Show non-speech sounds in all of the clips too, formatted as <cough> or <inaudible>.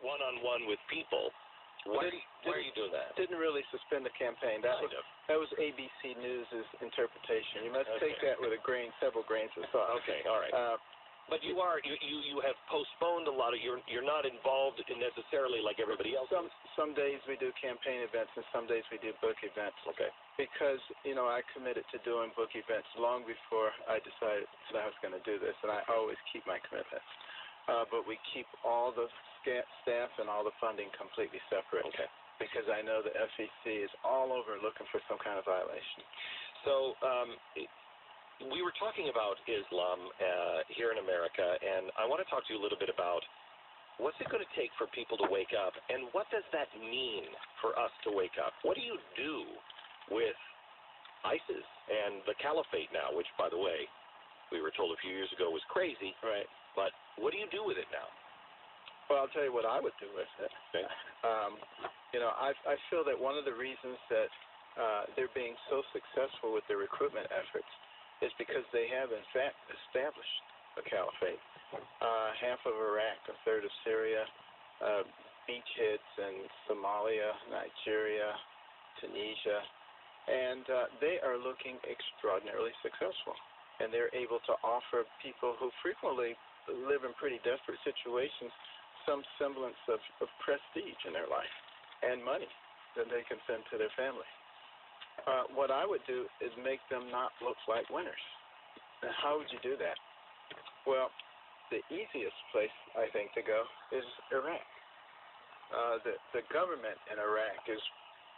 one on one with people. Why, Didn't- why are you doing that? Didn't really suspend the campaign. That was of. that was ABC News's interpretation. You must take that with a grain, several grains of salt. Okay, all right. Uh, But you are you, you you have postponed a lot of you're you're not involved in necessarily like everybody else. some some days we do campaign events and some days we do book events. Okay. Because you know I committed to doing book events long before I decided that I was going to do this, and I always keep my commitments. Uh, but we keep all the staff and all the funding completely separate. Okay. Because I know the FEC is all over looking for some kind of violation. So um, we were talking about Islam uh, here in America, and I want to talk to you a little bit about what's it going to take for people to wake up, and what does that mean for us to wake up? What do you do with ISIS and the caliphate now, which, by the way, we were told a few years ago was crazy, Right. but what do you do with it now? Well, I'll tell you what I would do with it. Okay. <laughs> Um, you know, I, I feel that one of the reasons that uh, they're being so successful with their recruitment efforts is because they have, in fact, established a caliphate. Uh, half of Iraq, a third of Syria, uh, beachheads in Somalia, Nigeria, Tunisia, and uh, they are looking extraordinarily successful. And they're able to offer people who frequently live in pretty desperate situations some semblance of, of prestige in their life and money that they can send to their family. Uh, what I would do is make them not look like winners. Now, how would you do that? Well, the easiest place, I think, to go is Iraq. Uh, the, the government in Iraq is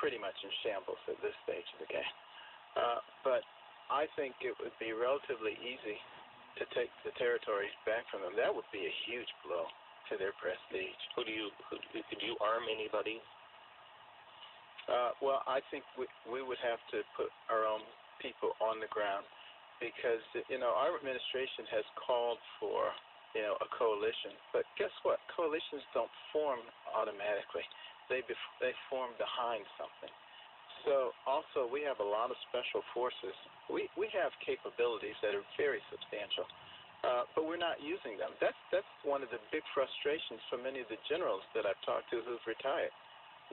pretty much in shambles at this stage of the game. Uh, but I think it would be relatively easy to take the territories back from them. That would be a huge blow to their prestige. Who do you who, do you arm anybody? Uh, well, I think we, we would have to put our own people on the ground because, you know, our administration has called for, you know, a coalition. But guess what? Coalitions don't form automatically. They, bef- they form behind something. So also we have a lot of special forces. We, we have capabilities that are very substantial. Uh, but we're not using them. That's that's one of the big frustrations for many of the generals that I've talked to who've retired.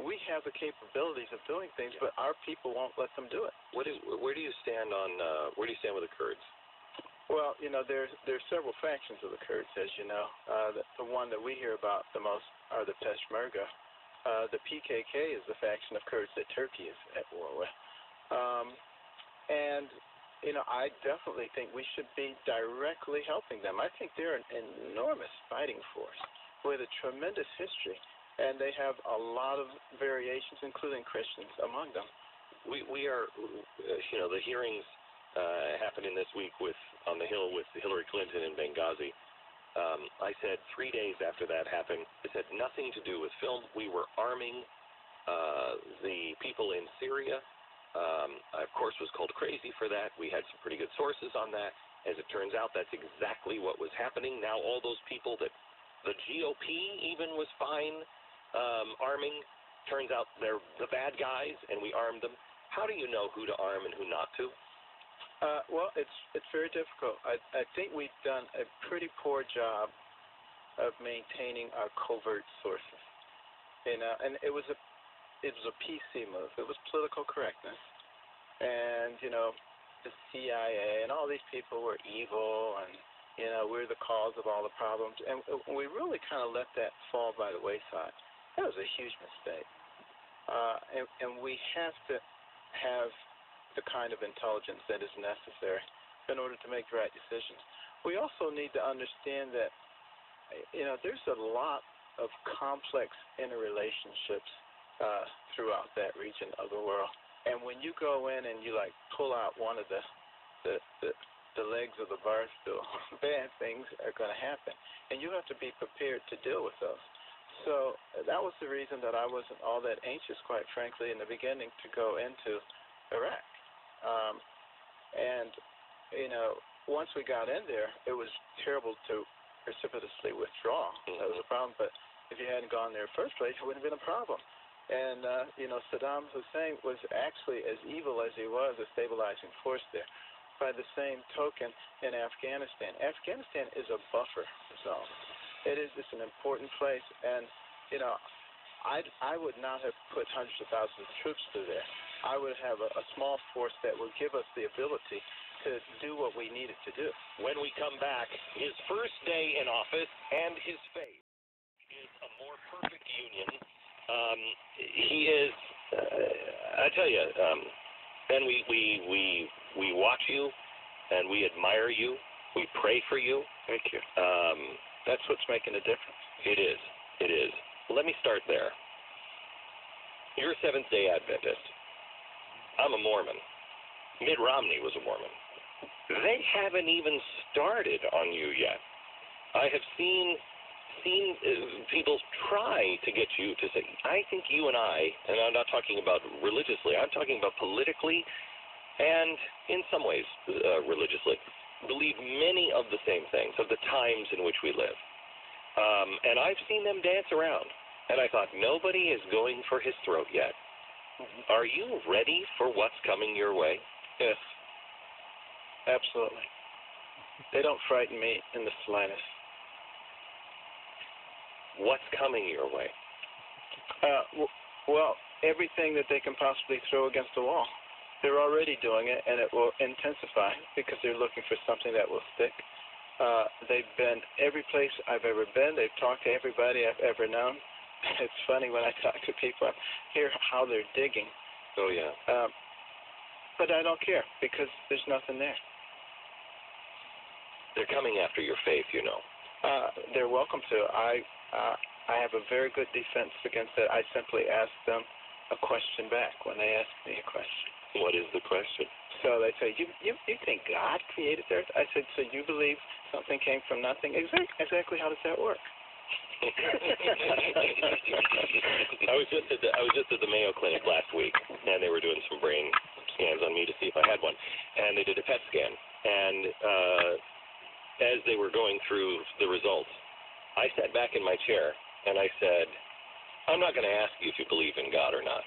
We have the capabilities of doing things, but our people won't let them do it. What do, where do you stand on uh, where do you stand with the Kurds? Well, you know, there's there's several factions of the Kurds, as you know. Uh, the, the one that we hear about the most are the Peshmerga. Uh, the PKK is the faction of Kurds that Turkey is at war with. Um, and you know, I definitely think we should be directly helping them. I think they're an enormous fighting force with a tremendous history, and they have a lot of variations, including Christians, among them. We we are, uh, you know, the hearings uh, happening this week with on the Hill with Hillary Clinton in Benghazi. Um, I said three days after that happened, it had nothing to do with film. We were arming uh, the people in Syria. Um, I, of course, was called crazy for that. We had some pretty good sources on that. As it turns out, that's exactly what was happening. Now, all those people that the GOP even was fine um, arming, turns out they're the bad guys, and we armed them. How do you know who to arm and who not to? Uh, well, it's it's very difficult. I I think we've done a pretty poor job of maintaining our covert sources. You know, and it was a it was a PC move. It was political correctness, and you know, the CIA and all these people were evil, and you know, we're the cause of all the problems, and we really kind of let that fall by the wayside. That was a huge mistake, uh, and and we have to have the kind of intelligence that is necessary in order to make the right decisions. We also need to understand that, you know, there's a lot of complex interrelationships uh, throughout that region of the world. And when you go in and you like pull out one of the the, the, the legs of the bar <laughs> stool, bad things are going to happen, and you have to be prepared to deal with those. So that was the reason that I wasn't all that anxious, quite frankly, in the beginning to go into Iraq. Um, and, you know, once we got in there, it was terrible to precipitously withdraw. That was a problem. But if you hadn't gone there first place, it wouldn't have been a problem. And, uh, you know, Saddam Hussein was actually as evil as he was a stabilizing force there. By the same token, in Afghanistan, Afghanistan is a buffer zone. It is it's an important place, and you know, I I would not have put hundreds of thousands of troops through there. I would have a, a small force that would give us the ability to do what we needed to do. When we come back, his first day in office and his faith is a more perfect union. Um, he is, uh, I tell you, um, Ben, we, we, we, we watch you and we admire you. We pray for you. Thank you. Um, That's what's making a difference. it is. It is. Let me start there. You're a Seventh day Adventist. I'm a Mormon. Mitt Romney was a Mormon. They haven't even started on you yet. I have seen seen uh, people try to get you to say, I think you and I, and I'm not talking about religiously, I'm talking about politically and in some ways uh, religiously, believe many of the same things, of the times in which we live. Um, and I've seen them dance around. And I thought, nobody is going for his throat yet. Are you ready for what's coming your way? Yes. Absolutely. They don't frighten me in the slightest. What's coming your way? Uh, w- well, everything that they can possibly throw against the wall. They're already doing it, and it will intensify because they're looking for something that will stick. Uh, they've been every place I've ever been. They've talked to everybody I've ever known. <laughs> It's funny when I talk to people, I hear how they're digging. Oh, yeah. Um, but I don't care because there's nothing there. They're coming after your faith, you know. Uh, they're welcome to. I uh, I have a very good defense against it. I simply ask them a question back when they ask me a question. What is the question? So they say, "You you you think God created the earth?" I said, "So you believe something came from nothing? Exactly. Exactly. How does that work?" <laughs> I was just at the I was just at the Mayo Clinic last week, and they were doing some brain scans on me to see if I had one, and they did a PET scan, and uh, as they were going through the results, I sat back in my chair and I said, "I'm not going to ask you if you believe in God or not.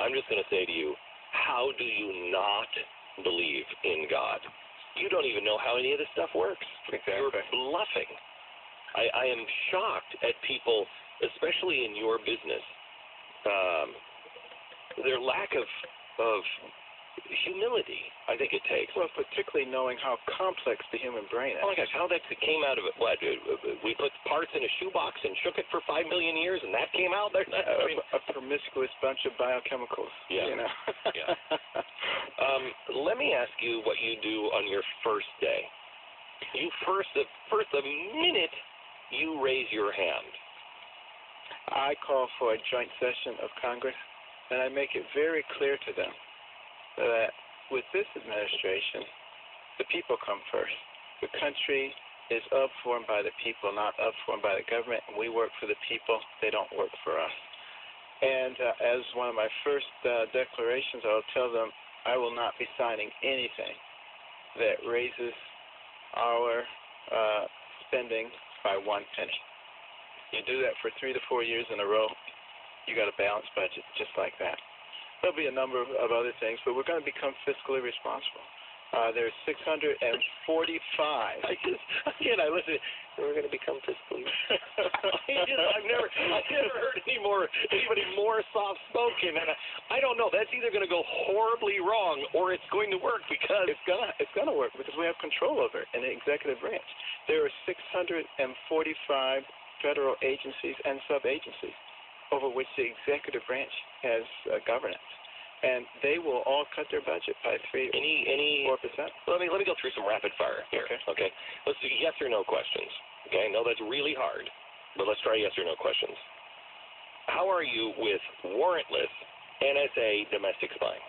I'm just going to say to you, how do you not believe in God? You don't even know how any of this stuff works. You're bluffing." I, I am shocked at people, especially in your business, um, their lack of of humility. I think it takes. Well, particularly knowing how complex the human brain is. Oh my gosh, how that came out of it? What uh, we put parts in a shoebox and shook it for five million years, and that came out there. <laughs> I mean, a, a promiscuous bunch of biochemicals. Yeah. You know. <laughs> Yeah. um, let me ask you what you do on your first day. You first, the first, the minute you raise your hand, I call for a joint session of Congress, and I make it very clear to them that with this administration, the people come first. The country is upformed by the people, not upformed by the government, we work for the people. They don't work for us. And uh, as one of my first uh, declarations, I'll tell them I will not be signing anything that raises our uh, spending by one penny. You do that for three to four years in a row, you got a balanced budget just like that. There'll be a number of, of other things, but we're going to become fiscally responsible. Uh, there's 645. I just again, I listen. We're going to become just, <laughs> I've never, I've never heard any more anybody more soft spoken, and I, I don't know. That's either going to go horribly wrong or it's going to work because it's gonna it's gonna work because we have control over it in the executive branch. There are 645 federal agencies and sub agencies over which the executive branch has uh, governance, and they will all cut their budget by three any any. four percent. Let me let me go through some rapid fire here. Okay. Okay. Let's do yes or no questions. Okay. No, that's really hard, but let's try yes or no questions. How are you with warrantless NSA domestic spying?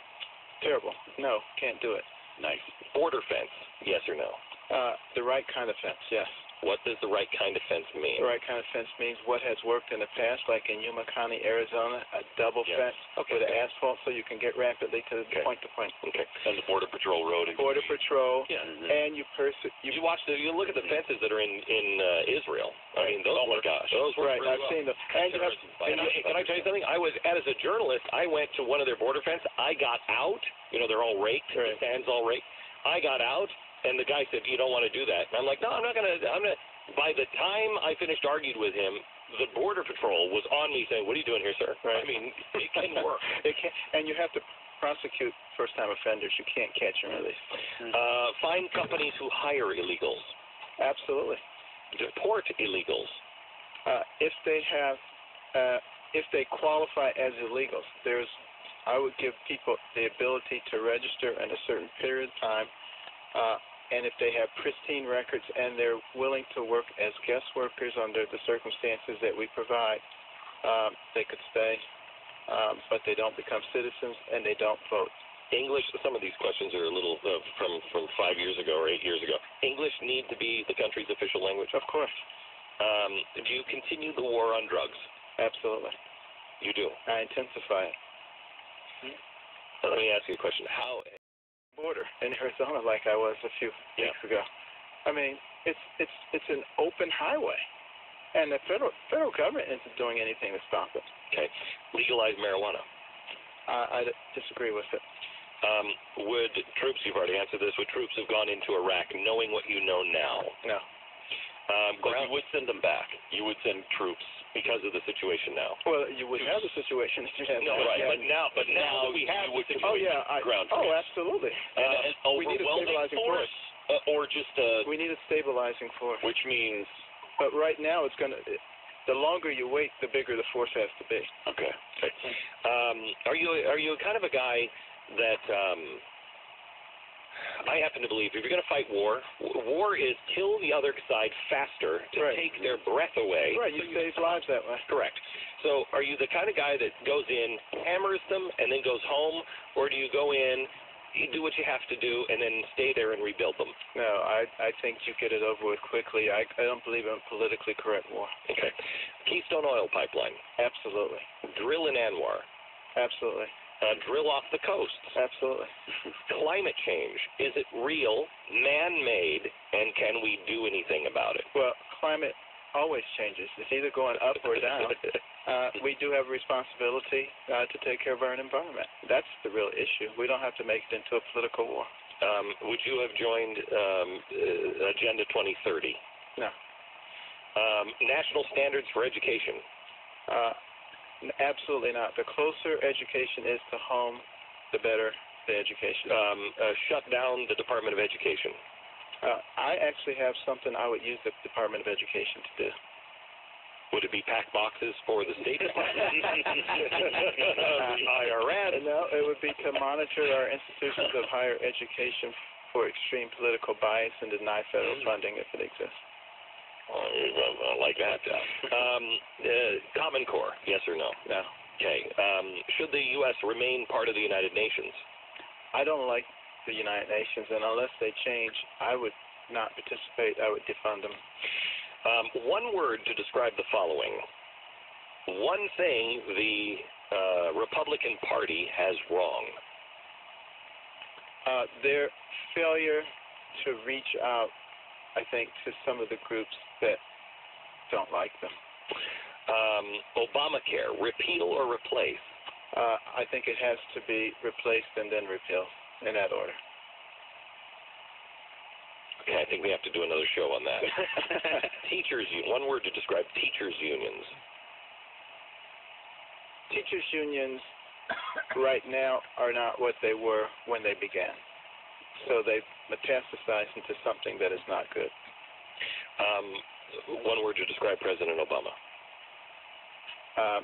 Terrible. No, can't do it. Nice. Border fence? Yes or no? Uh, the right kind of fence, yes. What does the right kind of fence mean? The right kind of fence means what has worked in the past, like in Yuma County, Arizona, a double Yes. fence Okay. with asphalt so you can get rapidly to Okay. point to point. Okay. And the Border Patrol road. Border Patrol, Yeah. and you pers- you You watch the. You look at the fences that are in in uh, Israel. I mean, those Oh my gosh. those work right. really I've well. seen them. And you have, And I, can I tell you something? I was, as a journalist, I went to one of their border fence. I got out. You know, they're all raked. Right. The sand's all raked. I got out, and the guy said, "You don't want to do that." And I'm like, "No, I'm not gonna. I'm not." By the time I finished arguing with him, the border patrol was on me saying, "What are you doing here, sir?" Right. I mean, <laughs> it can work. it can, and you have to prosecute first-time offenders. You can't catch and release. uh, find companies who hire illegals. Absolutely. Deport illegals. Uh, if they have, uh, if they qualify as illegals, there's, I would give people the ability to register in a certain period of time, uh, and if they have pristine records and they're willing to work as guest workers under the circumstances that we provide, um, they could stay, um, but they don't become citizens and they don't vote. English. Some of these questions are a little uh, from from five years ago or eight years ago. English need to be the country's official language. Of course, Um, do you continue the war on drugs? absolutely. You do. I intensify it. Let me ask you a question. How? Border <laughs> in Arizona like I was a few Yeah. weeks ago. I mean, it's it's it's an open highway, and the federal federal government isn't doing anything to stop it. Okay. Legalize marijuana. I, I d- disagree with it. Um, would troops? You've already answered this. Would troops have gone into Iraq knowing what you know now? No, Um, But you would send them back. You would send troops. Because of the situation now. well, you wouldn't have the situation if you had No, that. right. Yeah. But now, but now that we have the situation. Oh yeah, I, ground oh troops. absolutely. And Uh, an we need a stabilizing force, uh, or just a, We need a stabilizing force. which means But right now, it's gonna. The longer you wait, the bigger the force has to be. okay. Um, are you are you kind of a guy that um, I happen to believe if you're going to fight war, war is kill the other side faster to Right. take their breath away. Right, you save lives that way. Correct. So, are you the kind of guy that goes in, hammers them, and then goes home, or do you go in, you do what you have to do, and then stay there and rebuild them? No, I I think you get it over with quickly. I I don't believe in politically correct war. Okay. Keystone Oil Pipeline, Absolutely, drill in ANWR, absolutely, uh, drill off the coasts. absolutely. <laughs> Climate change, is it real, man-made, and can we do anything about it? Well, climate always changes. It's either going up or down. <laughs> Uh, we do have a responsibility uh, to take care of our environment. That's the real issue. We don't have to make it into a political war. um, would you have joined um, uh, Agenda 2030? No. Um, national standards for education. Uh, absolutely not. The closer education is to home, the better the education. Um, uh, shut down the Department of Education. Uh, I actually have something I would use the Department of Education to do. Would it be pack boxes for the State <laughs> IRS? No, it would be to monitor our institutions of higher education for extreme political bias and deny federal funding if it exists. I like that. Um, uh, Common Core, yes or no? No. Okay. Um, should the U.S. remain part of the United Nations? I don't like the United Nations, and unless they change, I would not participate. I would defund them. Um, one word to describe the following. One thing the uh, Republican Party has wrong. Uh, their failure to reach out, I think, to some of the groups that don't like them. Um, Obamacare, repeal or replace? Uh, I think it has to be replaced and then repealed in that order. Okay, I think we have to do another show on that. <laughs> teachers, one word to describe teachers' unions. Teachers' unions right now are not what they were when they began. So they've metastasized into something that is not good. Um, one word to describe President Obama. Um,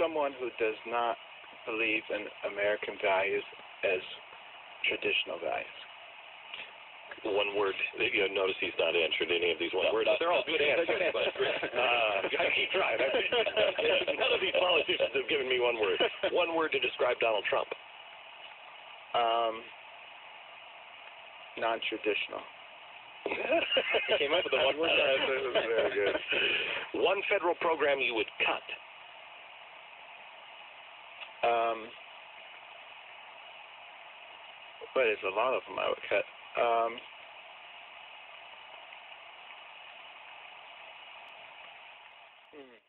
someone who does not believe in American values as traditional values. One word. You notice he's not answered any of these one words. They're all good answers, but <laughs> uh, <laughs> I keep trying. <laughs> None of these politicians have given me one word. One word to describe Donald Trump. Um, non-traditional. You came up with the one word. Very good. One federal program you would cut. Um, but there's a lot of them I would cut. Um, hmm.